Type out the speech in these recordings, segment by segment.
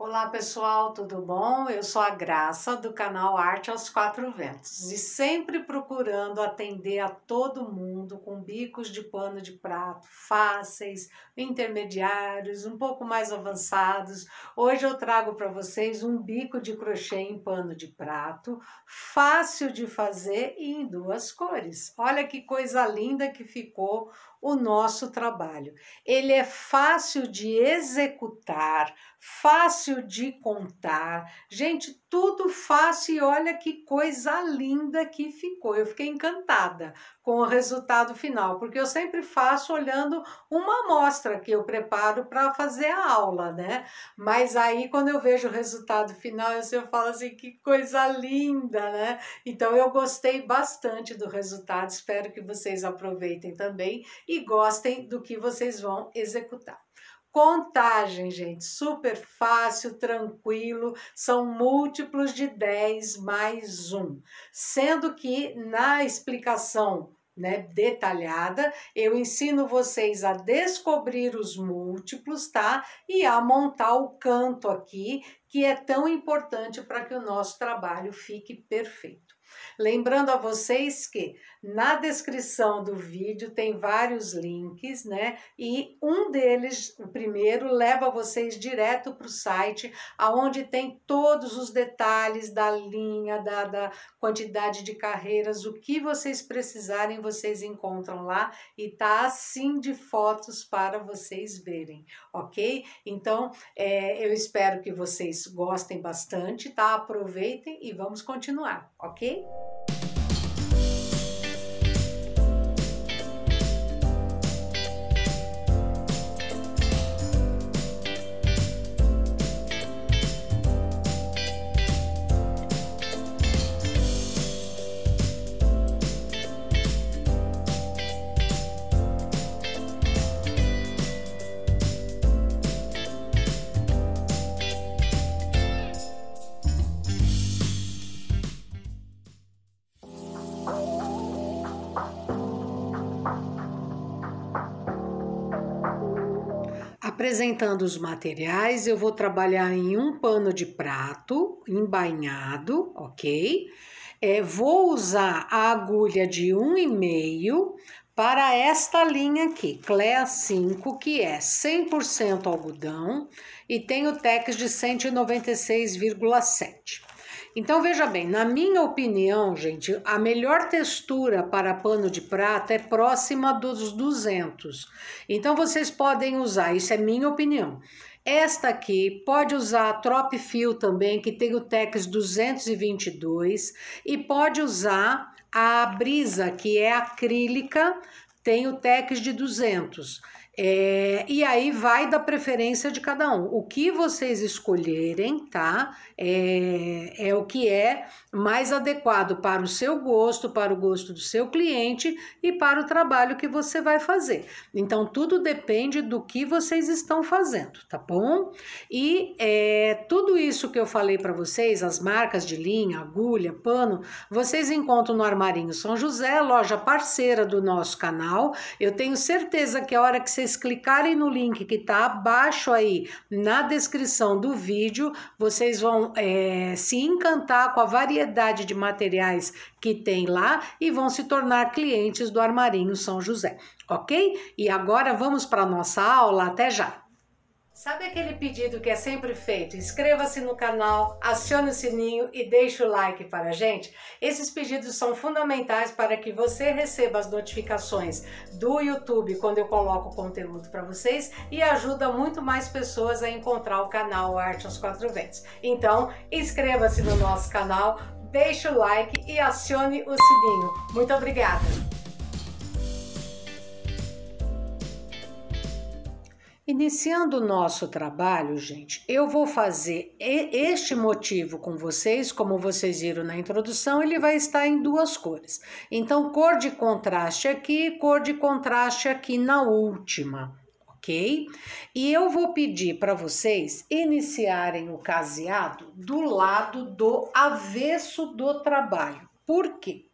Olá pessoal, tudo bom? Eu sou a Graça do canal Arte aos Quatro Ventos e sempre procurando atender a todo mundo com bicos de pano de prato fáceis, intermediários, um pouco mais avançados. Hoje eu trago para vocês um bico de crochê em pano de prato, fácil de fazer e em duas cores. Olha que coisa linda que ficou o nosso trabalho. Ele é fácil de executar, fácil de contar. Gente, tudo fácil e olha que coisa linda que ficou. Eu fiquei encantada com o resultado final, porque eu sempre faço olhando uma amostra que eu preparo para fazer a aula, né? Mas aí quando eu vejo o resultado final, eu, eu falo assim, que coisa linda, né? Então eu gostei bastante do resultado, espero que vocês aproveitem também e gostem do que vocês vão executar. Contagem, gente, super fácil, tranquilo, são múltiplos de 10 mais 1. Sendo que na explicação né, detalhada, eu ensino vocês a descobrir os múltiplos, tá? E a montar o canto aqui, que é tão importante para que o nosso trabalho fique perfeito. Lembrando a vocês que na descrição do vídeo tem vários links, né? E um deles, o primeiro, leva vocês direto para o site, aonde tem todos os detalhes da linha, da, da quantidade de carreiras, o que vocês precisarem, vocês encontram lá e tá assim de fotos para vocês verem, ok? Então, é, eu espero que vocês gostem bastante, tá? Aproveitem e vamos continuar, ok? Apresentando os materiais, eu vou trabalhar em um pano de prato embainhado, ok? É, vou usar a agulha de um e meio para esta linha aqui, Clea 5, que é 100% algodão e tem o TEX de 196,7. Então, veja bem, na minha opinião, gente, a melhor textura para pano de prata é próxima dos 200. Então, vocês podem usar, isso é minha opinião. Esta aqui pode usar a Trop Feel também, que tem o Tex 222, e pode usar a Brisa, que é acrílica, tem o Tex de 200. É, e aí vai da preferência de cada um. O que vocês escolherem, tá? É, é o que é mais adequado para o seu gosto, para o gosto do seu cliente e para o trabalho que você vai fazer. Então, tudo depende do que vocês estão fazendo, tá bom? E é, tudo isso que eu falei para vocês, as marcas de linha, agulha, pano, vocês encontram no Armarinho São José, loja parceira do nosso canal. Eu tenho certeza que a hora que vocês vocês clicarem no link que está abaixo aí na descrição do vídeo, vocês vão é, se encantar com a variedade de materiais que tem lá e vão se tornar clientes do Armarinho São José, ok? E agora vamos para a nossa aula, até já! Sabe aquele pedido que é sempre feito? Inscreva-se no canal, acione o sininho e deixe o like para a gente. Esses pedidos são fundamentais para que você receba as notificações do YouTube quando eu coloco conteúdo para vocês e ajuda muito mais pessoas a encontrar o canal Arte aos Quatro Ventos. Então, inscreva-se no nosso canal, deixe o like e acione o sininho. Muito obrigada! Iniciando o nosso trabalho, gente, eu vou fazer este motivo com vocês, como vocês viram na introdução, ele vai estar em duas cores. Então, cor de contraste aqui, cor de contraste aqui na última, ok? E eu vou pedir para vocês iniciarem o caseado do lado do avesso do trabalho. Por quê?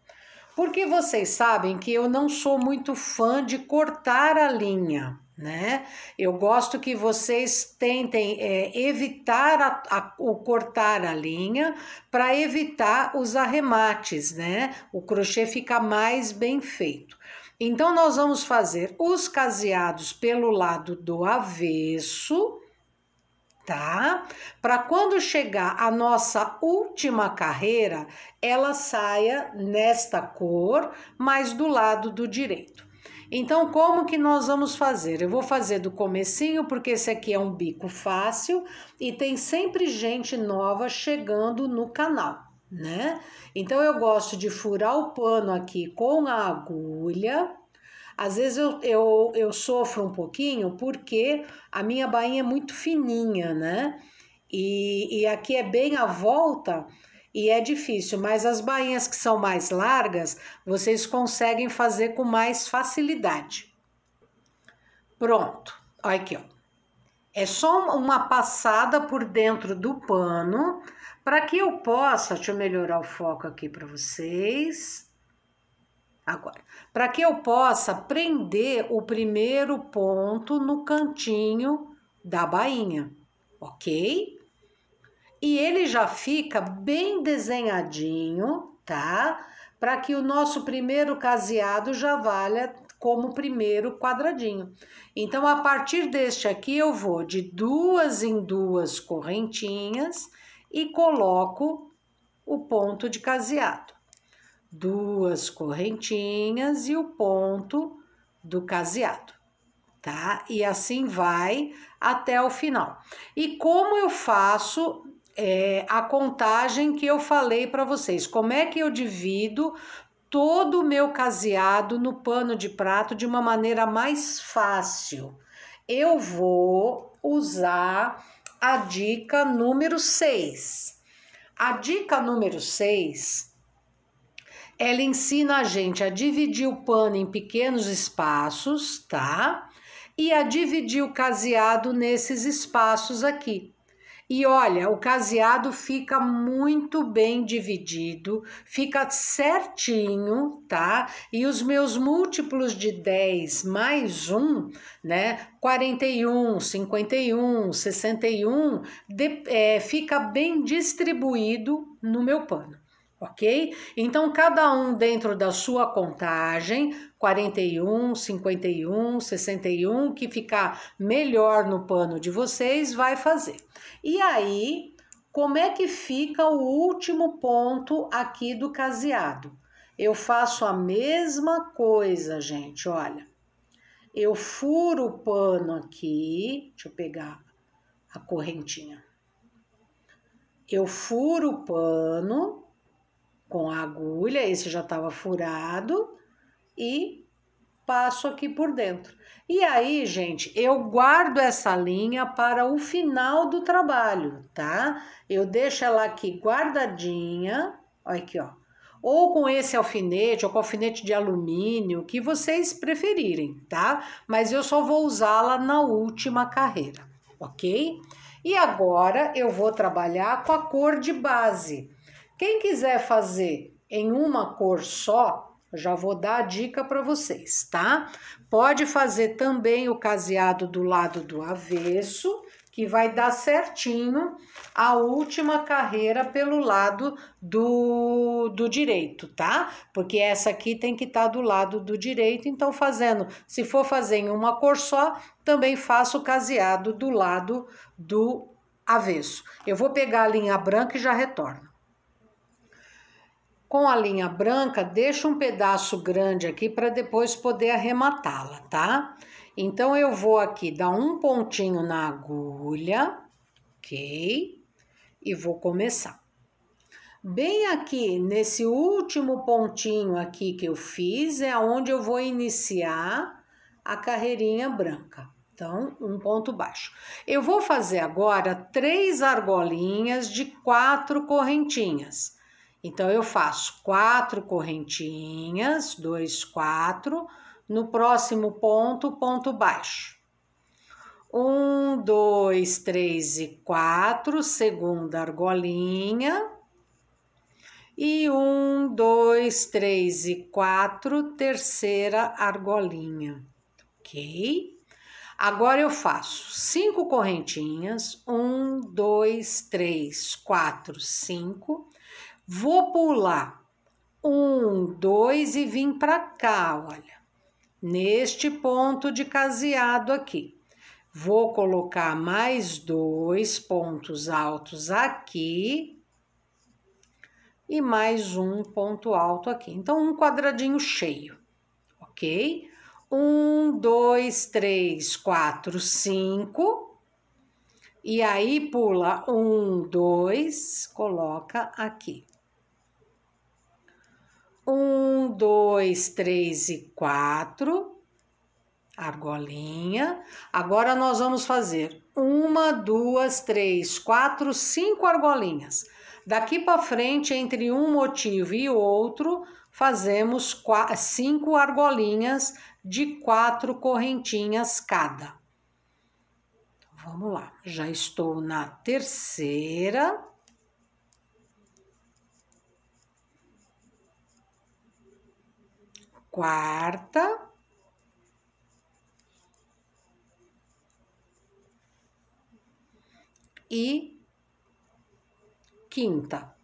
Porque vocês sabem que eu não sou muito fã de cortar a linha né? Eu gosto que vocês tentem é, evitar a, a, o cortar a linha para evitar os arremates, né? O crochê fica mais bem feito. Então, nós vamos fazer os caseados pelo lado do avesso, tá? Para quando chegar a nossa última carreira, ela saia nesta cor, mas do lado do direito. Então, como que nós vamos fazer? Eu vou fazer do comecinho, porque esse aqui é um bico fácil e tem sempre gente nova chegando no canal, né? Então, eu gosto de furar o pano aqui com a agulha. Às vezes eu, eu, eu sofro um pouquinho porque a minha bainha é muito fininha, né? E, e aqui é bem a volta e é difícil, mas as bainhas que são mais largas, vocês conseguem fazer com mais facilidade. Pronto, olha aqui, ó. É só uma passada por dentro do pano para que eu possa, deixa eu melhorar o foco aqui para vocês. Agora, para que eu possa prender o primeiro ponto no cantinho da bainha, ok? E ele já fica bem desenhadinho, tá? Para que o nosso primeiro caseado já valha como primeiro quadradinho. Então, a partir deste aqui, eu vou de duas em duas correntinhas e coloco o ponto de caseado. Duas correntinhas e o ponto do caseado, tá? E assim vai até o final. E como eu faço é, a contagem que eu falei para vocês. Como é que eu divido todo o meu caseado no pano de prato de uma maneira mais fácil? Eu vou usar a dica número 6. A dica número 6 ela ensina a gente a dividir o pano em pequenos espaços, tá? E a dividir o caseado nesses espaços aqui. E olha, o caseado fica muito bem dividido, fica certinho, tá? E os meus múltiplos de 10 mais 1, né? 41, 51, 61, de, é, fica bem distribuído no meu pano ok? Então, cada um dentro da sua contagem, 41, 51, 61, que ficar melhor no pano de vocês, vai fazer. E aí, como é que fica o último ponto aqui do caseado? Eu faço a mesma coisa, gente, olha. Eu furo o pano aqui, deixa eu pegar a correntinha. Eu furo o pano, com a agulha, esse já estava furado, e passo aqui por dentro. E aí, gente, eu guardo essa linha para o final do trabalho, tá? Eu deixo ela aqui guardadinha, olha aqui, ó. Ou com esse alfinete, ou com alfinete de alumínio, que vocês preferirem, tá? Mas eu só vou usá-la na última carreira, ok? E agora eu vou trabalhar com a cor de base. Quem quiser fazer em uma cor só, já vou dar a dica para vocês, tá? Pode fazer também o caseado do lado do avesso, que vai dar certinho a última carreira pelo lado do, do direito, tá? Porque essa aqui tem que estar tá do lado do direito, então fazendo, se for fazer em uma cor só, também faço o caseado do lado do avesso. Eu vou pegar a linha branca e já retorno com a linha branca, deixa um pedaço grande aqui para depois poder arrematá-la, tá? Então, eu vou aqui dar um pontinho na agulha, ok? E vou começar. Bem aqui, nesse último pontinho aqui que eu fiz, é onde eu vou iniciar a carreirinha branca. Então, um ponto baixo. Eu vou fazer agora três argolinhas de quatro correntinhas. Então, eu faço quatro correntinhas, dois, quatro, no próximo ponto, ponto baixo. Um, dois, três e quatro, segunda argolinha. E um, dois, três e quatro, terceira argolinha, ok? Agora eu faço cinco correntinhas, um, dois, três, quatro, cinco. Vou pular um, dois e vim para cá, olha, neste ponto de caseado aqui. Vou colocar mais dois pontos altos aqui e mais um ponto alto aqui. Então, um quadradinho cheio, ok? Um, dois, três, quatro, cinco. E aí pula um, dois, coloca aqui. Um, dois, três e quatro. Argolinha. Agora nós vamos fazer uma, duas, três, quatro, cinco argolinhas. Daqui para frente, entre um motivo e outro, fazemos quatro, cinco argolinhas de quatro correntinhas cada. Vamos lá, já estou na terceira. Quarta. E quinta.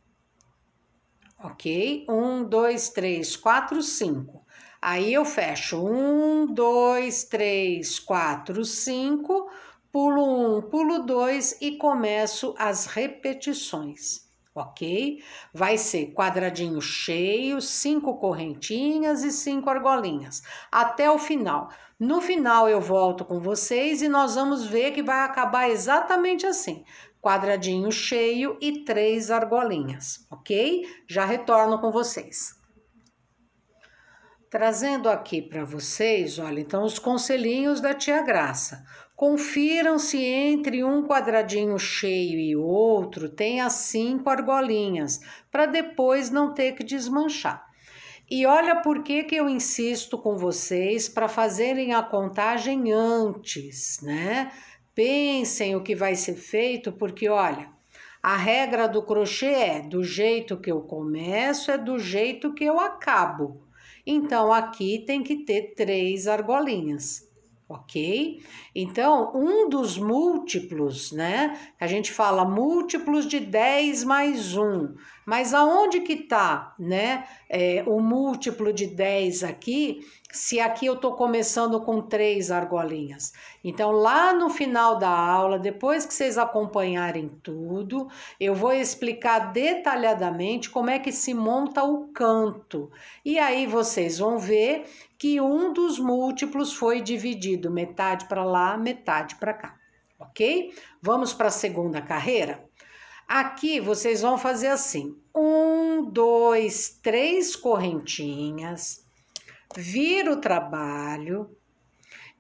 Ok? Um, dois, três, quatro, cinco. Aí eu fecho um, dois, três, quatro, cinco, pulo um, pulo dois e começo as repetições, ok? Vai ser quadradinho cheio, cinco correntinhas e cinco argolinhas, até o final. No final eu volto com vocês e nós vamos ver que vai acabar exatamente assim. Quadradinho cheio e três argolinhas, ok? Já retorno com vocês. Trazendo aqui para vocês, olha, então os conselhinhos da tia Graça. Confiram se entre um quadradinho cheio e outro as cinco argolinhas, para depois não ter que desmanchar. E olha por que, que eu insisto com vocês para fazerem a contagem antes, né? Pensem o que vai ser feito, porque olha, a regra do crochê é do jeito que eu começo, é do jeito que eu acabo. Então, aqui tem que ter três argolinhas, ok? Então, um dos múltiplos, né? A gente fala múltiplos de 10 mais 1. Mas aonde que tá, né? É, o múltiplo de 10 aqui, se aqui eu tô começando com três argolinhas. Então, lá no final da aula, depois que vocês acompanharem tudo, eu vou explicar detalhadamente como é que se monta o canto. E aí vocês vão ver que um dos múltiplos foi dividido metade para lá, metade para cá, ok? Vamos para a segunda carreira? Aqui vocês vão fazer assim: um, dois, três correntinhas, vira o trabalho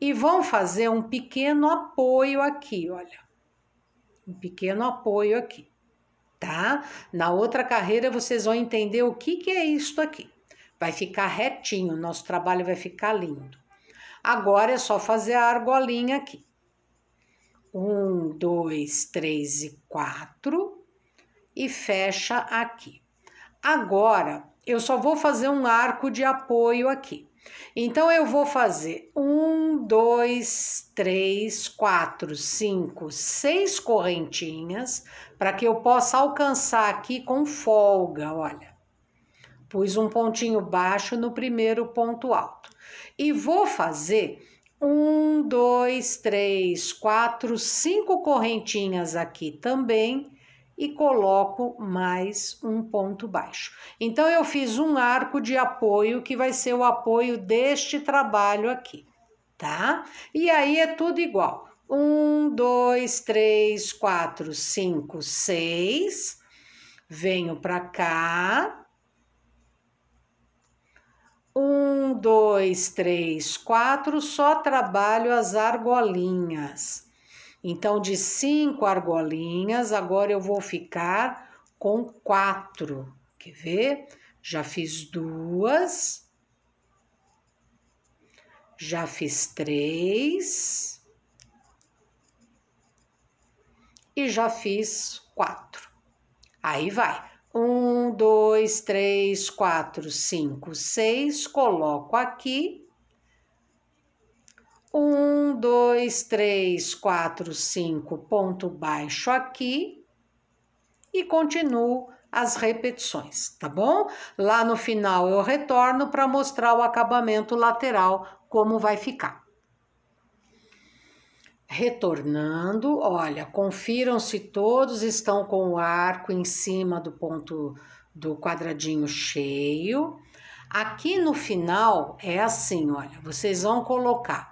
e vão fazer um pequeno apoio aqui, olha. Um pequeno apoio aqui, tá? Na outra carreira vocês vão entender o que, que é isto aqui. Vai ficar retinho, nosso trabalho vai ficar lindo. Agora é só fazer a argolinha aqui. Um, dois, três e quatro e fecha aqui. Agora, eu só vou fazer um arco de apoio aqui. Então, eu vou fazer um, dois, três, quatro, cinco, seis correntinhas para que eu possa alcançar aqui com folga, olha. Pus um pontinho baixo no primeiro ponto alto. E vou fazer um, dois, três, quatro, cinco correntinhas aqui também e coloco mais um ponto baixo. Então, eu fiz um arco de apoio que vai ser o apoio deste trabalho aqui, tá? E aí é tudo igual. Um, dois, três, quatro, cinco, seis. Venho para cá. Um, dois, três, quatro. Só trabalho as argolinhas. Então, de cinco argolinhas, agora eu vou ficar com quatro. Quer ver? Já fiz duas. Já fiz três. E já fiz quatro. Aí vai. Um, dois, três, quatro, cinco, seis. Coloco aqui Um, dois, três, quatro, cinco, ponto baixo aqui e continuo as repetições, tá bom? Lá no final eu retorno para mostrar o acabamento lateral, como vai ficar. Retornando, olha, confiram se todos estão com o arco em cima do ponto do quadradinho cheio. Aqui no final é assim, olha, vocês vão colocar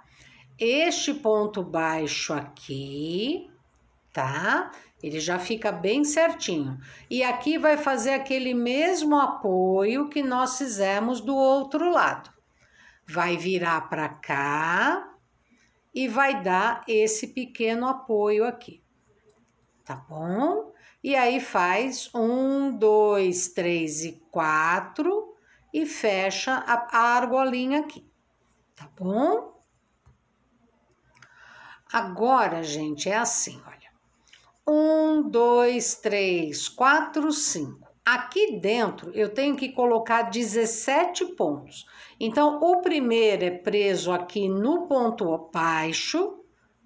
este ponto baixo aqui, tá? Ele já fica bem certinho. E aqui vai fazer aquele mesmo apoio que nós fizemos do outro lado. Vai virar para cá e vai dar esse pequeno apoio aqui. Tá bom? E aí faz um, dois, três e quatro e fecha a, argolinha aqui. Tá bom? Agora, gente, é assim, olha. Um, dois, três, quatro, cinco. Aqui dentro eu tenho que colocar 17 pontos. Então, o primeiro é preso aqui no ponto baixo,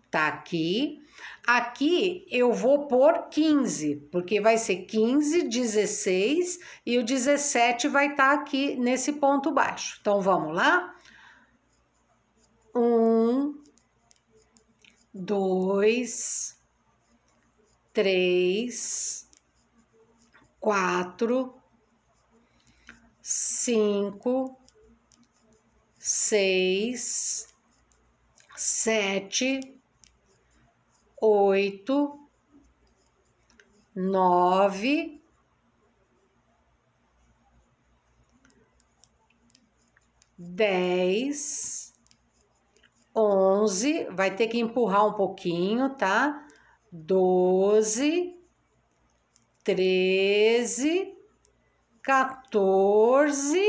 tá aqui. Aqui eu vou pôr 15, porque vai ser 15, 16 e o 17 vai estar tá aqui nesse ponto baixo. Então, vamos lá? Um, dois, três, quatro, cinco, seis, sete, oito, nove, dez, onze. Vai ter que empurrar um pouquinho, tá? doze, treze, 14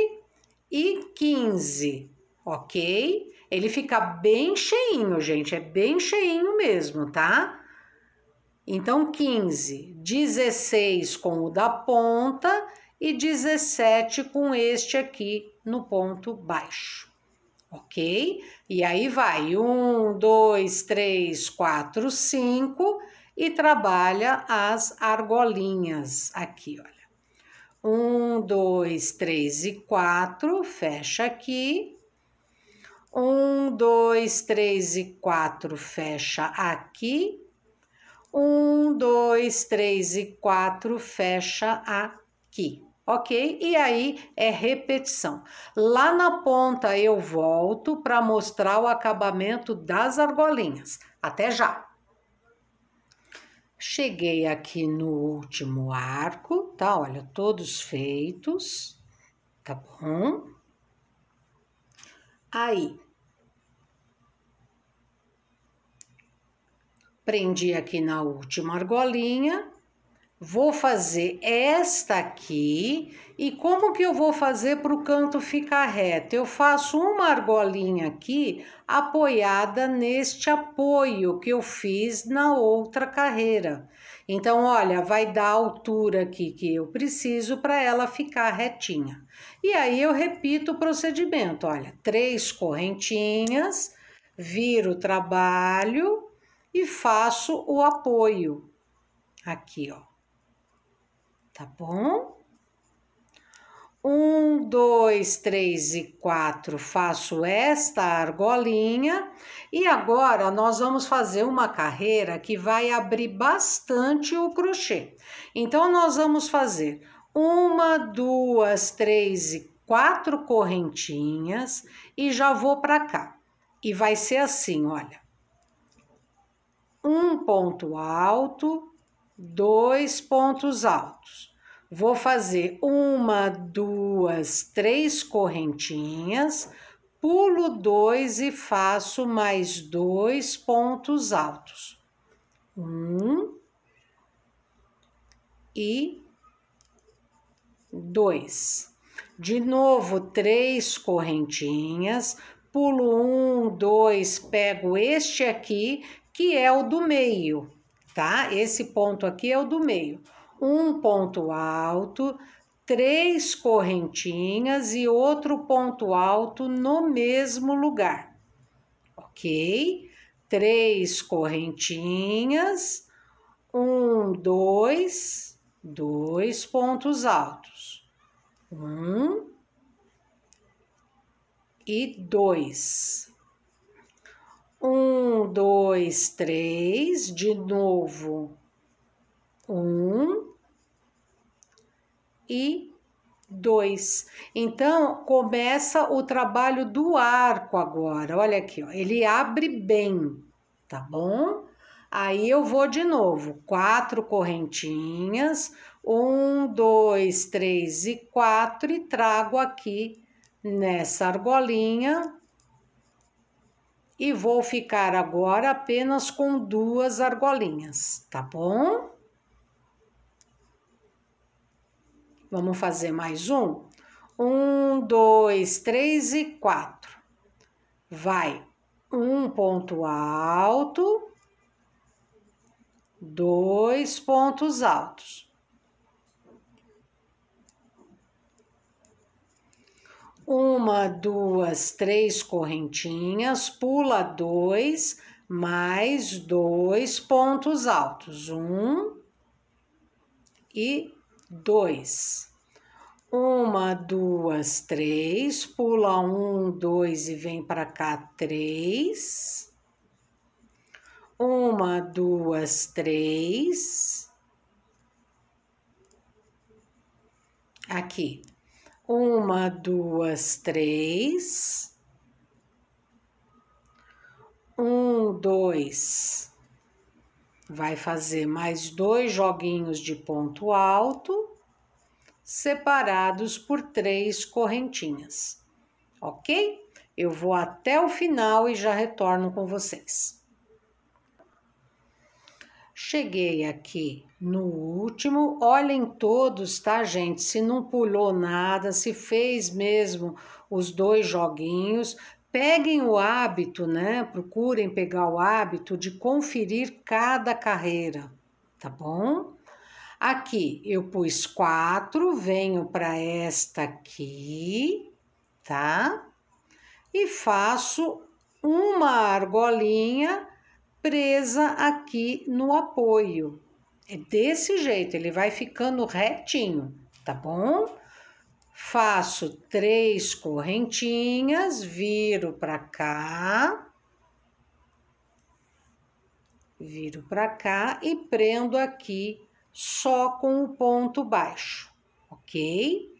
e 15, ok? Ele fica bem cheinho, gente, é bem cheinho mesmo, tá? Então, 15, 16 com o da ponta e 17 com este aqui no ponto baixo ok? E aí vai um, dois, três, quatro, cinco e trabalha as argolinhas aqui, olha. Um, dois, três e quatro, fecha aqui. Um, dois, três e quatro, fecha aqui. Um, dois, três e quatro, fecha aqui ok? E aí é repetição. Lá na ponta eu volto para mostrar o acabamento das argolinhas. Até já! Cheguei aqui no último arco, tá? Olha, todos feitos, tá bom? Aí, prendi aqui na última argolinha, vou fazer esta aqui e como que eu vou fazer para o canto ficar reto? Eu faço uma argolinha aqui apoiada neste apoio que eu fiz na outra carreira. Então, olha, vai dar a altura aqui que eu preciso para ela ficar retinha. E aí eu repito o procedimento, olha, três correntinhas, viro o trabalho e faço o apoio aqui, ó tá bom? Um, dois, três e quatro, faço esta argolinha e agora nós vamos fazer uma carreira que vai abrir bastante o crochê. Então, nós vamos fazer uma, duas, três e quatro correntinhas e já vou para cá. E vai ser assim, olha. Um ponto alto, dois pontos altos. Vou fazer uma, duas, três correntinhas, pulo dois e faço mais dois pontos altos. Um e dois. De novo, três correntinhas, pulo um, dois, pego este aqui, que é o do meio, tá? Esse ponto aqui é o do meio. Um ponto alto, três correntinhas e outro ponto alto no mesmo lugar. ok? Três correntinhas, um, dois, dois pontos altos. Um e dois. Um, dois, três, de novo. Um e dois. Então, começa o trabalho do arco agora. Olha aqui, ó. Ele abre bem, tá bom? Aí eu vou de novo, quatro correntinhas, um, dois, três e quatro, e trago aqui nessa argolinha. E vou ficar agora apenas com duas argolinhas, tá bom? Vamos fazer mais um? Um, dois, três e quatro. Vai um ponto alto, dois pontos altos. Uma, duas, três correntinhas, pula dois, mais dois pontos altos. Um e dois. Uma, duas, três, pula um, dois e vem para cá, três. Uma, duas, três. Aqui. Uma, duas, três. Um, dois vai fazer mais dois joguinhos de ponto alto, separados por três correntinhas, ok? Eu vou até o final e já retorno com vocês. Cheguei aqui no último, olhem todos, tá, gente? Se não pulou nada, se fez mesmo os dois joguinhos, peguem o hábito, né? Procurem pegar o hábito de conferir cada carreira, tá bom? Aqui eu pus quatro, venho para esta aqui, tá? E faço uma argolinha presa aqui no apoio. É desse jeito, ele vai ficando retinho, tá bom? faço três correntinhas, viro para cá, viro para cá e prendo aqui só com o ponto baixo, ok?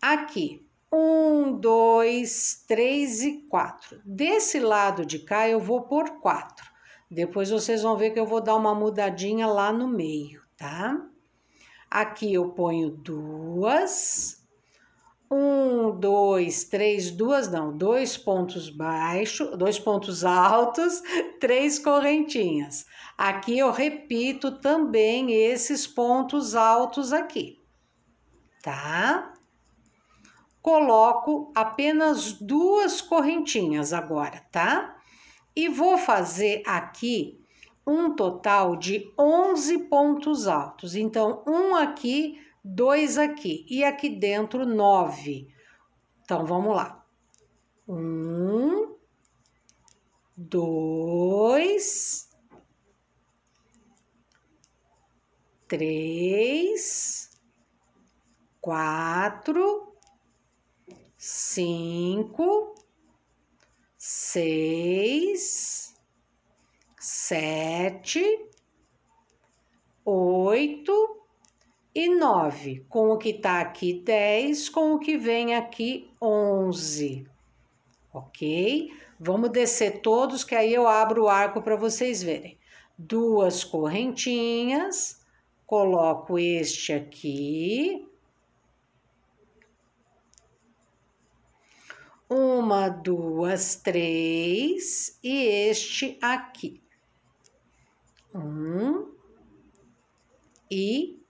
Aqui, um, dois, três e quatro. Desse lado de cá eu vou por quatro. Depois vocês vão ver que eu vou dar uma mudadinha lá no meio, tá? Aqui eu ponho duas um, dois, três, duas não, dois pontos baixos, dois pontos altos, três correntinhas. Aqui eu repito também esses pontos altos aqui, tá? Coloco apenas duas correntinhas agora, tá? E vou fazer aqui um total de 11 pontos altos. Então, um aqui dois aqui e aqui dentro nove. Então, vamos lá. Um, dois, três, quatro, cinco, seis, sete, oito e 9, com o que está aqui 10, com o que vem aqui 11, ok? Vamos descer todos, que aí eu abro o arco para vocês verem. Duas correntinhas, coloco este aqui. Uma, duas, três, e este aqui. Um e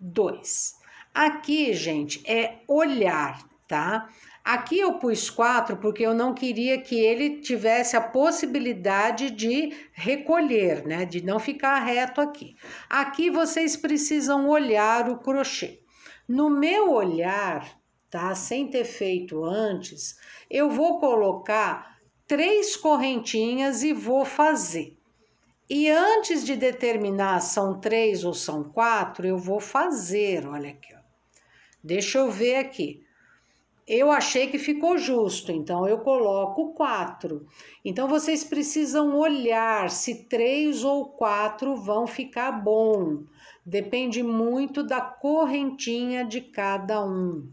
2. Aqui, gente, é olhar, tá? Aqui eu pus quatro porque eu não queria que ele tivesse a possibilidade de recolher, né? De não ficar reto aqui. Aqui vocês precisam olhar o crochê. No meu olhar, tá? Sem ter feito antes, eu vou colocar três correntinhas e vou fazer. E antes de determinar são três ou são quatro, eu vou fazer, olha aqui, ó. Deixa eu ver aqui. Eu achei que ficou justo, então eu coloco quatro. Então vocês precisam olhar se três ou quatro vão ficar bom. Depende muito da correntinha de cada um.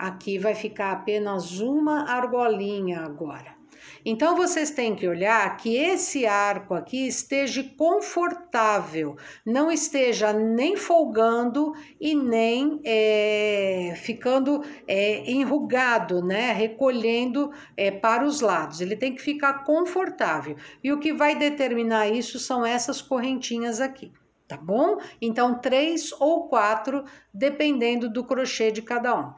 Aqui vai ficar apenas uma argolinha agora. Então vocês têm que olhar que esse arco aqui esteja confortável, não esteja nem folgando e nem é, ficando é, enrugado, né? Recolhendo é, para os lados. Ele tem que ficar confortável. E o que vai determinar isso são essas correntinhas aqui tá bom? Então, três ou quatro, dependendo do crochê de cada um.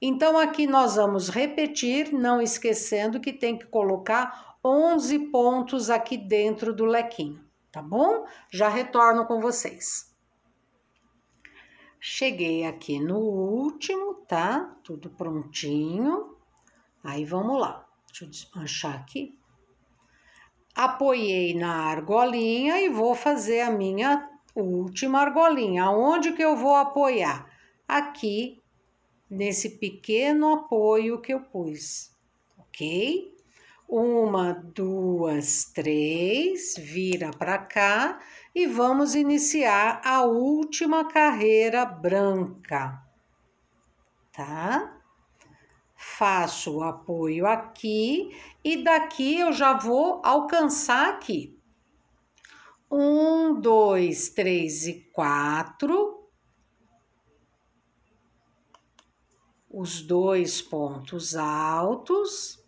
Então, aqui nós vamos repetir, não esquecendo que tem que colocar 11 pontos aqui dentro do lequinho, tá bom? Já retorno com vocês. Cheguei aqui no último, tá? Tudo prontinho. Aí, vamos lá. Deixa eu desmanchar aqui. Apoiei na argolinha e vou fazer a minha última argolinha. Aonde que eu vou apoiar? Aqui nesse pequeno apoio que eu pus, ok? Uma, duas, três, vira para cá e vamos iniciar a última carreira branca, tá? Faço o apoio aqui e daqui eu já vou alcançar aqui. Um, dois, três e quatro os dois pontos altos,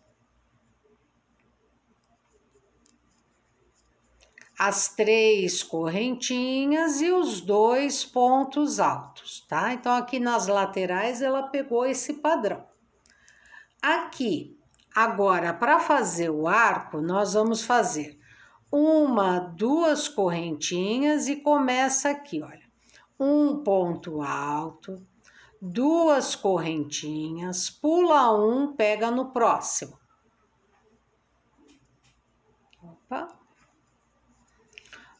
as três correntinhas e os dois pontos altos, tá? Então, aqui nas laterais ela pegou esse padrão. Aqui, agora, para fazer o arco, nós vamos fazer uma, duas correntinhas e começa aqui, olha. Um ponto alto, duas correntinhas, pula um, pega no próximo. Opa.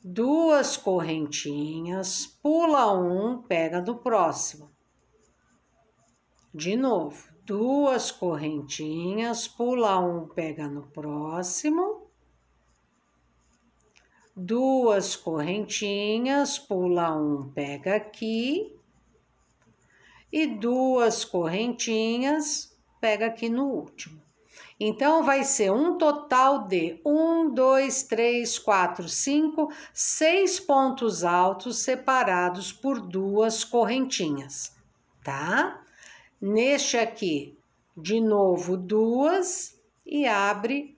Duas correntinhas, pula um, pega no próximo. De novo, duas correntinhas, pula um, pega no próximo. Duas correntinhas, pula um, pega aqui e duas correntinhas, pega aqui no último. Então, vai ser um total de um, dois, três, quatro, cinco, seis pontos altos separados por duas correntinhas, tá? Neste aqui, de novo, duas e abre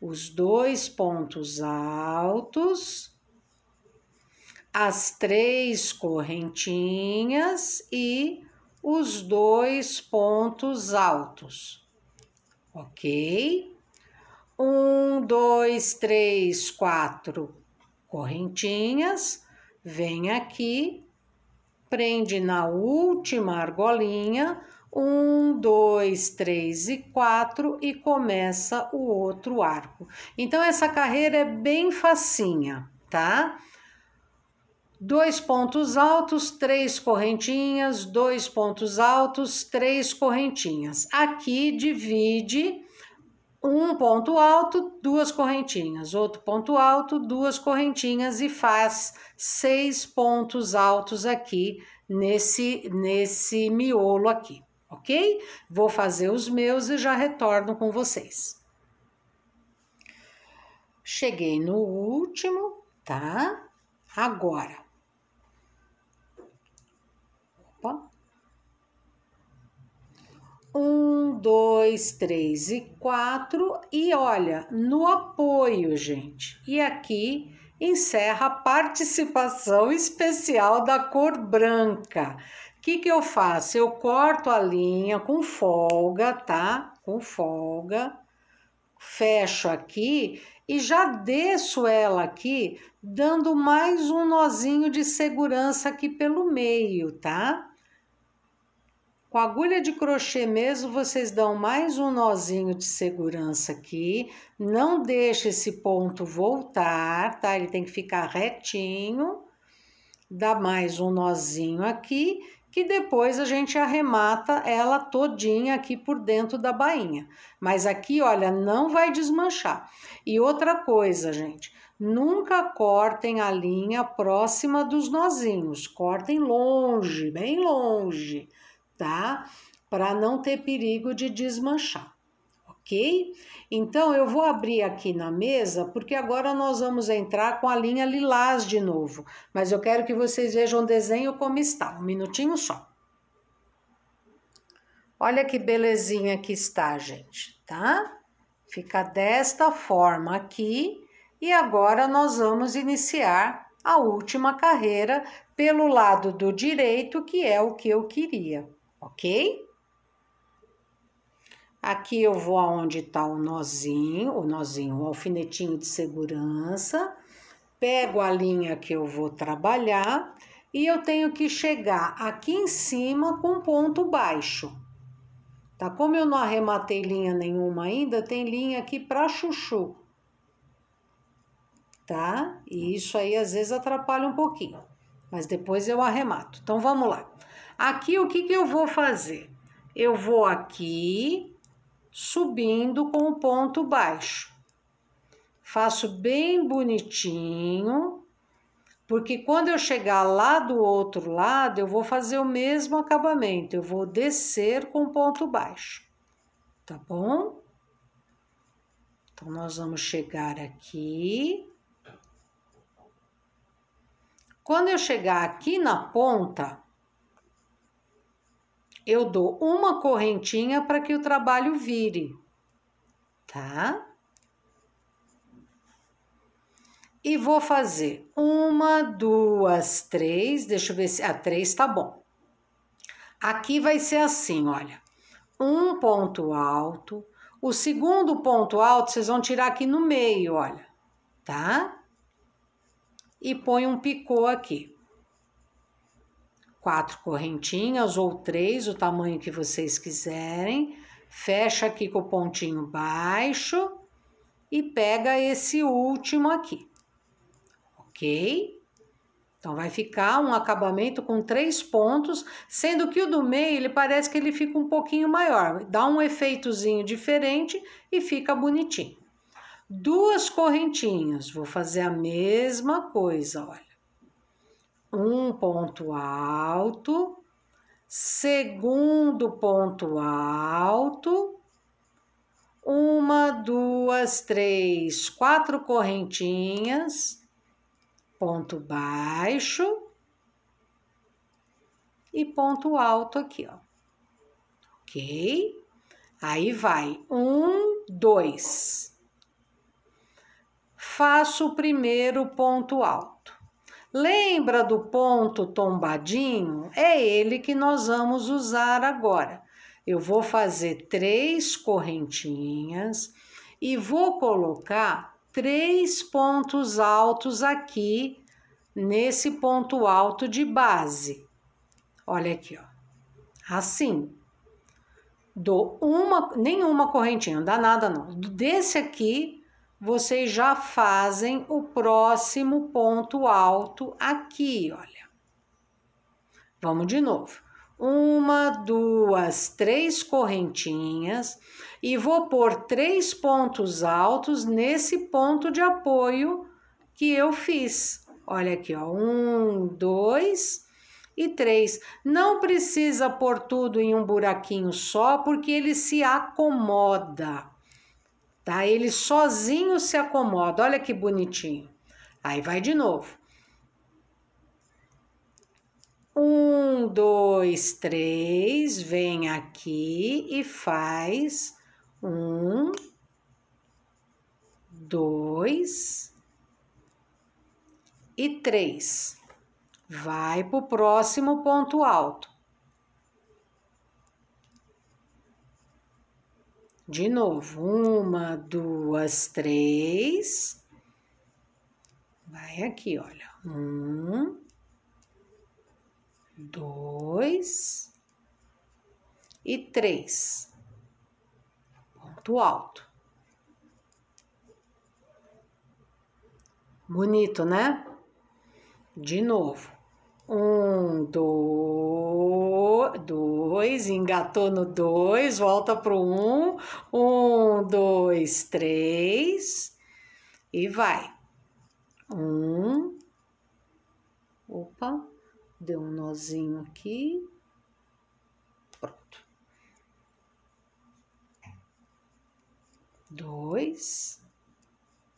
os dois pontos altos, as três correntinhas e os dois pontos altos, ok? Um, dois, três, quatro correntinhas, vem aqui, prende na última argolinha, um, dois, três e quatro e começa o outro arco. Então, essa carreira é bem facinha, tá? Dois pontos altos, três correntinhas, dois pontos altos, três correntinhas. Aqui divide um ponto alto, duas correntinhas, outro ponto alto, duas correntinhas e faz seis pontos altos aqui nesse, nesse miolo aqui, ok? Vou fazer os meus e já retorno com vocês. Cheguei no último, tá? Agora, Opa. Um, dois, três e quatro. E olha, no apoio, gente. E aqui encerra a participação especial da cor branca. O que, que eu faço? Eu corto a linha com folga, tá? Com folga. Fecho aqui e já desço ela aqui, dando mais um nozinho de segurança aqui pelo meio, tá? Com a agulha de crochê mesmo, vocês dão mais um nozinho de segurança aqui. Não deixe esse ponto voltar, tá? Ele tem que ficar retinho. Dá mais um nozinho aqui, que depois a gente arremata ela todinha aqui por dentro da bainha. Mas aqui, olha, não vai desmanchar. E outra coisa, gente, nunca cortem a linha próxima dos nozinhos. Cortem longe, bem longe tá? Para não ter perigo de desmanchar, ok? Então, eu vou abrir aqui na mesa, porque agora nós vamos entrar com a linha lilás de novo. Mas eu quero que vocês vejam o desenho como está, um minutinho só. Olha que belezinha que está, gente, tá? Fica desta forma aqui. E agora nós vamos iniciar a última carreira pelo lado do direito, que é o que eu queria ok? Aqui eu vou aonde está o nozinho, o nozinho, o alfinetinho de segurança, pego a linha que eu vou trabalhar e eu tenho que chegar aqui em cima com ponto baixo. Tá? Como eu não arrematei linha nenhuma ainda, tem linha aqui para chuchu. Tá? E isso aí às vezes atrapalha um pouquinho, mas depois eu arremato. Então vamos lá. Aqui, o que, que eu vou fazer? Eu vou aqui, subindo com o ponto baixo. Faço bem bonitinho, porque quando eu chegar lá do outro lado, eu vou fazer o mesmo acabamento. Eu vou descer com ponto baixo, tá bom? Então, nós vamos chegar aqui. Quando eu chegar aqui na ponta, eu dou uma correntinha para que o trabalho vire, tá? E vou fazer uma, duas, três, deixa eu ver se a três tá bom. Aqui vai ser assim, olha, um ponto alto, o segundo ponto alto vocês vão tirar aqui no meio, olha, tá? E põe um picô aqui quatro correntinhas ou três, o tamanho que vocês quiserem. Fecha aqui com o pontinho baixo e pega esse último aqui, ok? Então, vai ficar um acabamento com três pontos, sendo que o do meio, ele parece que ele fica um pouquinho maior. Dá um efeitozinho diferente e fica bonitinho. Duas correntinhas, vou fazer a mesma coisa, olha um ponto alto, segundo ponto alto, uma, duas, três, quatro correntinhas, ponto baixo e ponto alto aqui, ó. Ok? Aí vai um, dois. Faço o primeiro ponto alto. Lembra do ponto tombadinho? É ele que nós vamos usar agora. Eu vou fazer três correntinhas e vou colocar três pontos altos aqui nesse ponto alto de base. Olha aqui, ó. Assim. Dou uma, nenhuma correntinha, não dá nada não. Desse aqui, vocês já fazem o próximo ponto alto aqui, olha. Vamos de novo. Uma, duas, três correntinhas e vou pôr três pontos altos nesse ponto de apoio que eu fiz. Olha aqui, ó. Um, dois e três. Não precisa pôr tudo em um buraquinho só, porque ele se acomoda tá? Ele sozinho se acomoda, olha que bonitinho. Aí vai de novo. Um, dois, três, vem aqui e faz um, dois e três. Vai para o próximo ponto alto. De novo, uma, duas, três. Vai aqui, olha. Um, dois e três. Ponto alto. Bonito, né? De novo. Um, dois, dois, engatou no dois, volta pro um. Um, dois, três. E vai. Um. Opa, deu um nozinho aqui. Pronto. Dois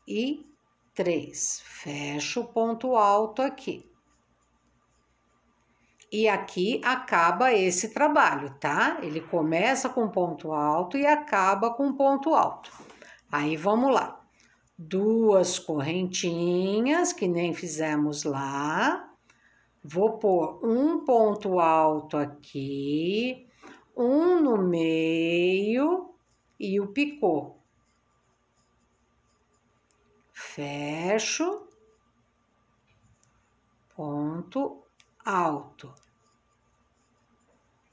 e três. Fecha o ponto alto aqui. E aqui acaba esse trabalho, tá? Ele começa com ponto alto e acaba com ponto alto. Aí vamos lá duas correntinhas, que nem fizemos lá. Vou pôr um ponto alto aqui, um no meio e o picô. Fecho, ponto alto.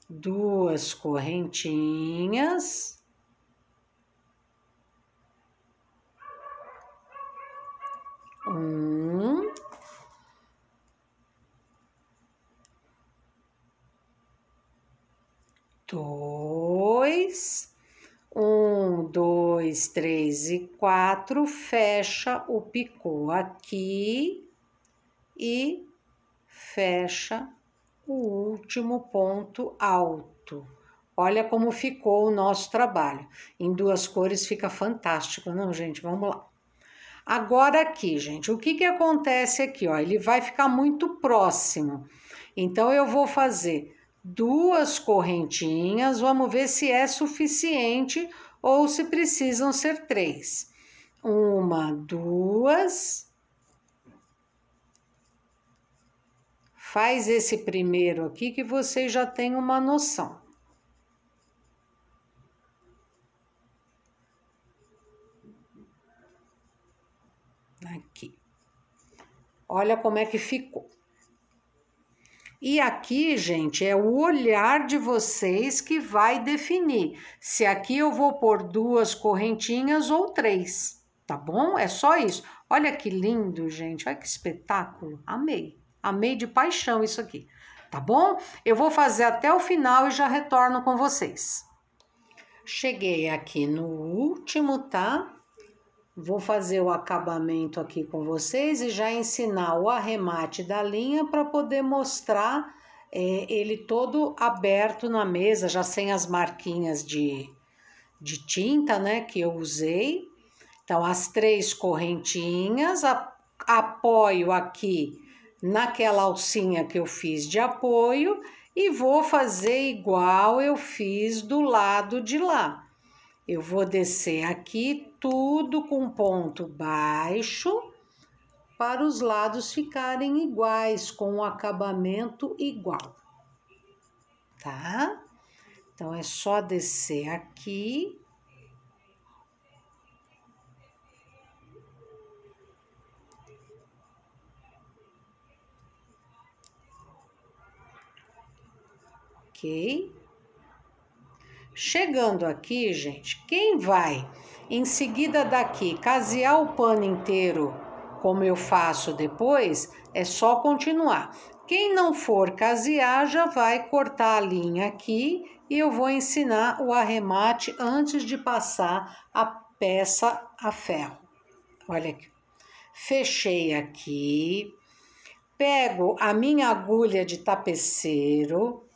Duas correntinhas Um. Dois. Um, dois, três e quatro. Fecha o picô aqui e fecha o último ponto alto. Olha como ficou o nosso trabalho. Em duas cores fica fantástico, não, gente? Vamos lá. Agora aqui, gente, o que que acontece aqui, ó? Ele vai ficar muito próximo. Então, eu vou fazer duas correntinhas, vamos ver se é suficiente ou se precisam ser três. Uma, duas. Faz esse primeiro aqui que você já tem uma noção. Aqui. Olha como é que ficou. E aqui, gente, é o olhar de vocês que vai definir se aqui eu vou pôr duas correntinhas ou três, tá bom? É só isso. Olha que lindo, gente. Olha que espetáculo. Amei. Amei de paixão isso aqui, tá bom? Eu vou fazer até o final e já retorno com vocês. Cheguei aqui no último, tá? Vou fazer o acabamento aqui com vocês e já ensinar o arremate da linha para poder mostrar é, ele todo aberto na mesa, já sem as marquinhas de, de tinta, né, que eu usei. Então, as três correntinhas, a, apoio aqui naquela alcinha que eu fiz de apoio e vou fazer igual eu fiz do lado de lá. Eu vou descer aqui tudo com ponto baixo para os lados ficarem iguais, com o acabamento igual, tá? Então, é só descer aqui. Ok? Chegando aqui, gente, quem vai em seguida daqui casear o pano inteiro, como eu faço depois, é só continuar. Quem não for casear já vai cortar a linha aqui e eu vou ensinar o arremate antes de passar a peça a ferro. Olha aqui. Fechei aqui, pego a minha agulha de tapeceiro,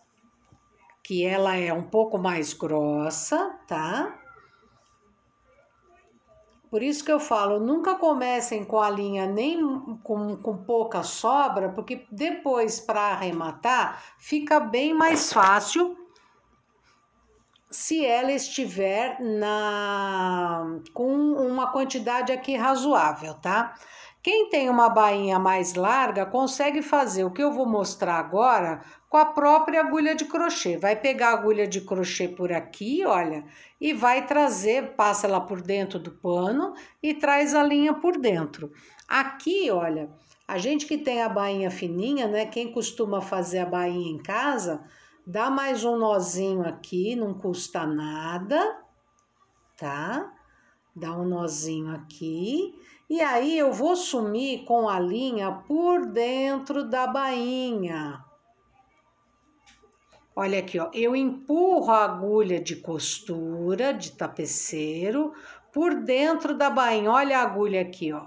que ela é um pouco mais grossa, tá? Por isso que eu falo, nunca comecem com a linha nem com, com pouca sobra, porque depois para arrematar fica bem mais fácil se ela estiver na com uma quantidade aqui razoável, tá? Quem tem uma bainha mais larga consegue fazer o que eu vou mostrar agora com a própria agulha de crochê. Vai pegar a agulha de crochê por aqui, olha, e vai trazer, passa ela por dentro do pano e traz a linha por dentro. Aqui, olha, a gente que tem a bainha fininha, né, quem costuma fazer a bainha em casa, Dá mais um nozinho aqui, não custa nada, tá? Dá um nozinho aqui. E aí eu vou sumir com a linha por dentro da bainha. Olha aqui, ó, eu empurro a agulha de costura de tapeceiro por dentro da bainha. Olha a agulha aqui, ó.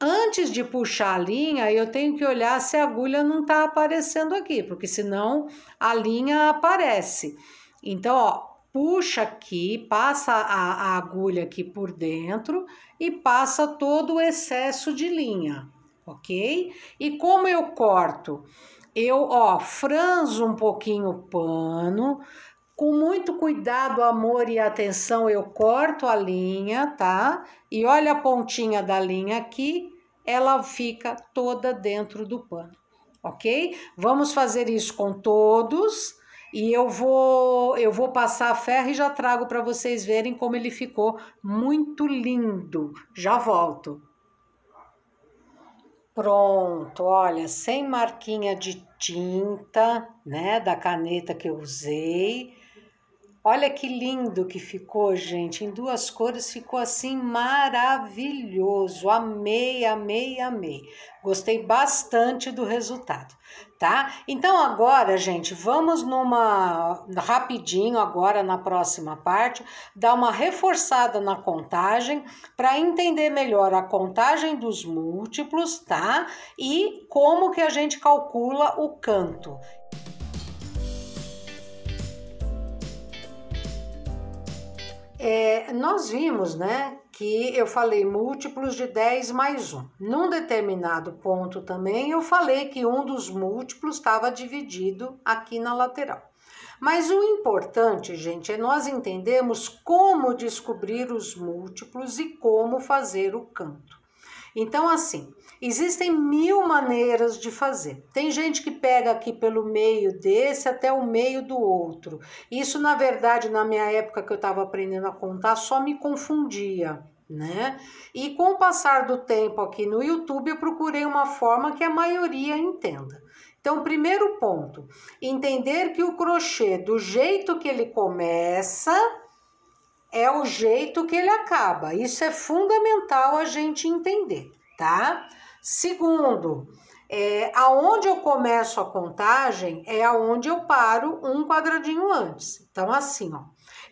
Antes de puxar a linha, eu tenho que olhar se a agulha não tá aparecendo aqui, porque senão a linha aparece. Então, ó, puxa aqui, passa a, a agulha aqui por dentro e passa todo o excesso de linha, ok? E como eu corto? Eu, ó, franzo um pouquinho o pano, com muito cuidado, amor e atenção, eu corto a linha, tá? E olha a pontinha da linha aqui, ela fica toda dentro do pano, ok? Vamos fazer isso com todos e eu vou eu vou passar a ferro e já trago para vocês verem como ele ficou muito lindo. Já volto. Pronto, olha, sem marquinha de tinta, né, da caneta que eu usei. Olha que lindo que ficou, gente. Em duas cores ficou assim maravilhoso. Amei, amei, amei. Gostei bastante do resultado, tá? Então agora, gente, vamos numa rapidinho agora na próxima parte, dar uma reforçada na contagem para entender melhor a contagem dos múltiplos, tá? E como que a gente calcula o canto. É, nós vimos, né, que eu falei múltiplos de 10 mais 1. Num determinado ponto também eu falei que um dos múltiplos estava dividido aqui na lateral. Mas o importante, gente, é nós entendermos como descobrir os múltiplos e como fazer o canto. Então, assim, existem mil maneiras de fazer. Tem gente que pega aqui pelo meio desse até o meio do outro. Isso, na verdade, na minha época que eu estava aprendendo a contar, só me confundia. Né? E com o passar do tempo aqui no YouTube, eu procurei uma forma que a maioria entenda. Então, primeiro ponto, entender que o crochê, do jeito que ele começa, é o jeito que ele acaba. Isso é fundamental a gente entender, tá? Segundo, é, aonde eu começo a contagem é aonde eu paro um quadradinho antes. Então, assim, ó,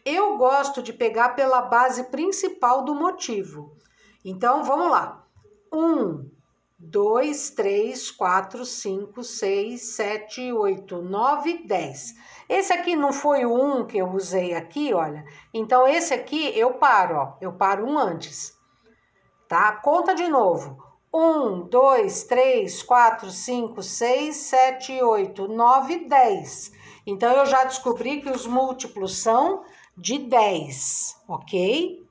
eu gosto de pegar pela base principal do motivo. Então, vamos lá. Um, dois, três, quatro, cinco, seis, sete, oito, nove, dez. Esse aqui não foi o um que eu usei aqui, olha. Então, esse aqui eu paro, ó. Eu paro um antes. Tá? Conta de novo. Um, dois, três, quatro, cinco, seis, sete, oito, nove, dez. Então, eu já descobri que os múltiplos são de 10, ok?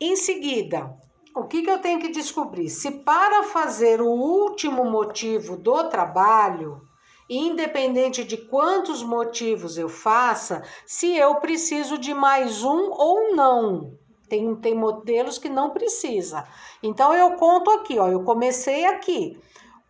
Em seguida, o que, que eu tenho que descobrir? Se para fazer o último motivo do trabalho, independente de quantos motivos eu faça, se eu preciso de mais um ou não. Tem, tem modelos que não precisa. Então, eu conto aqui, ó. Eu comecei aqui.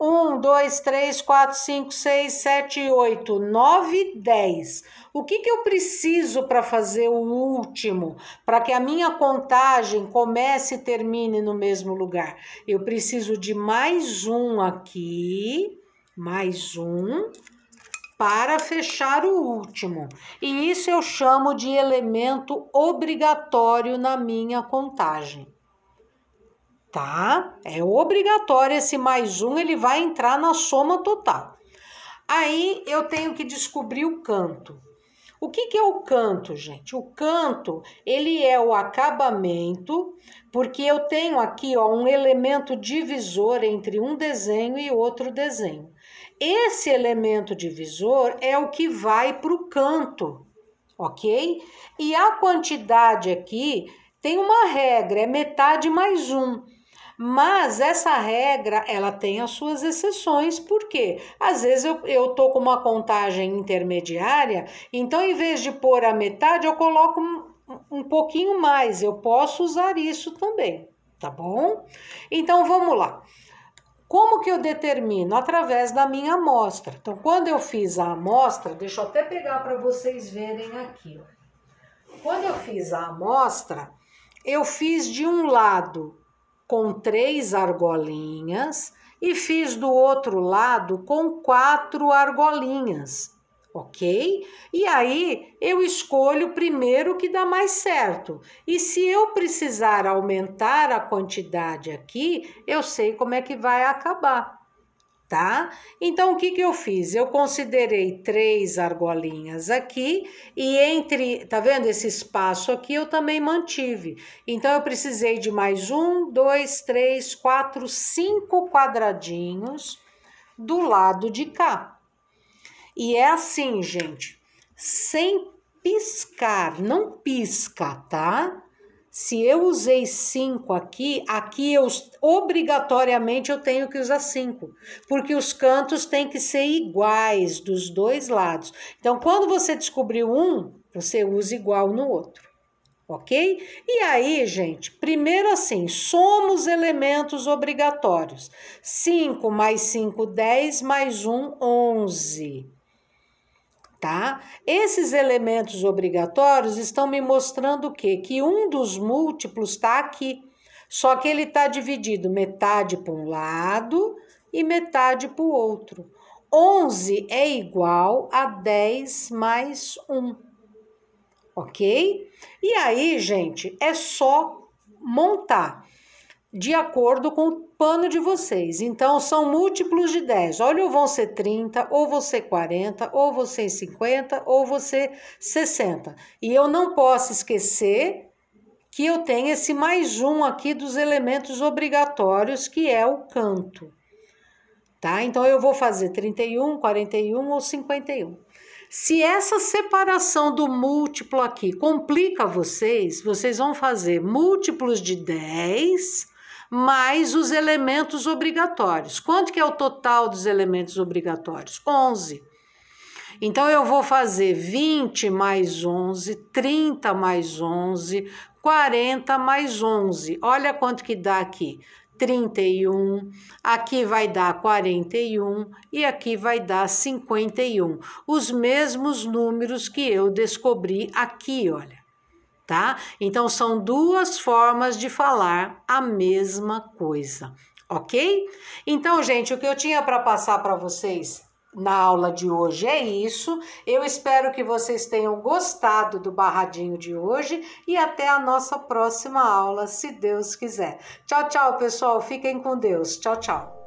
1, 2, 3, 4, 5, 6, 7, 8, 9, 10. O que, que eu preciso para fazer o último? Para que a minha contagem comece e termine no mesmo lugar? Eu preciso de mais um aqui, mais um, para fechar o último. E isso eu chamo de elemento obrigatório na minha contagem tá? É obrigatório esse mais um, ele vai entrar na soma total. Aí eu tenho que descobrir o canto. O que, que é o canto, gente? O canto, ele é o acabamento, porque eu tenho aqui ó, um elemento divisor entre um desenho e outro desenho. Esse elemento divisor é o que vai para o canto, ok? E a quantidade aqui tem uma regra, é metade mais um. Mas essa regra, ela tem as suas exceções, porque às vezes eu, eu tô com uma contagem intermediária, então em vez de pôr a metade, eu coloco um, um pouquinho mais. Eu posso usar isso também, tá bom? Então vamos lá. Como que eu determino? Através da minha amostra. Então, quando eu fiz a amostra, deixa eu até pegar para vocês verem aqui. Ó. Quando eu fiz a amostra, eu fiz de um lado com três argolinhas e fiz do outro lado com quatro argolinhas, ok? E aí eu escolho primeiro o que dá mais certo. E se eu precisar aumentar a quantidade aqui, eu sei como é que vai acabar tá? Então, o que, que eu fiz? Eu considerei três argolinhas aqui e entre, tá vendo esse espaço aqui, eu também mantive. Então, eu precisei de mais um, dois, três, quatro, cinco quadradinhos do lado de cá. E é assim, gente, sem piscar, não pisca, tá? Se eu usei cinco aqui, aqui eu obrigatoriamente eu tenho que usar cinco, porque os cantos têm que ser iguais dos dois lados. Então, quando você descobriu um, você usa igual no outro, ok? E aí, gente, primeiro assim, somos elementos obrigatórios. 5 mais 5, 10, mais 1, 11 tá? Esses elementos obrigatórios estão me mostrando o quê? Que um dos múltiplos está aqui, só que ele está dividido metade para um lado e metade para o outro. 11 é igual a 10 mais 1, ok? E aí, gente, é só montar de acordo com o pano de vocês. Então, são múltiplos de 10. Olha, vão ser 30, ou vão ser 40, ou vão ser 50, ou vão ser 60. E eu não posso esquecer que eu tenho esse mais um aqui dos elementos obrigatórios, que é o canto. Tá? Então, eu vou fazer 31, 41 ou 51. Se essa separação do múltiplo aqui complica vocês, vocês vão fazer múltiplos de 10 mais os elementos obrigatórios. Quanto que é o total dos elementos obrigatórios? 11. Então, eu vou fazer 20 mais 11, 30 mais 11, 40 mais 11. Olha quanto que dá aqui. 31, aqui vai dar 41 e aqui vai dar 51. Os mesmos números que eu descobri aqui, olha tá? Então são duas formas de falar a mesma coisa, ok? Então, gente, o que eu tinha para passar para vocês na aula de hoje é isso. Eu espero que vocês tenham gostado do barradinho de hoje e até a nossa próxima aula, se Deus quiser. Tchau, tchau, pessoal. Fiquem com Deus. Tchau, tchau.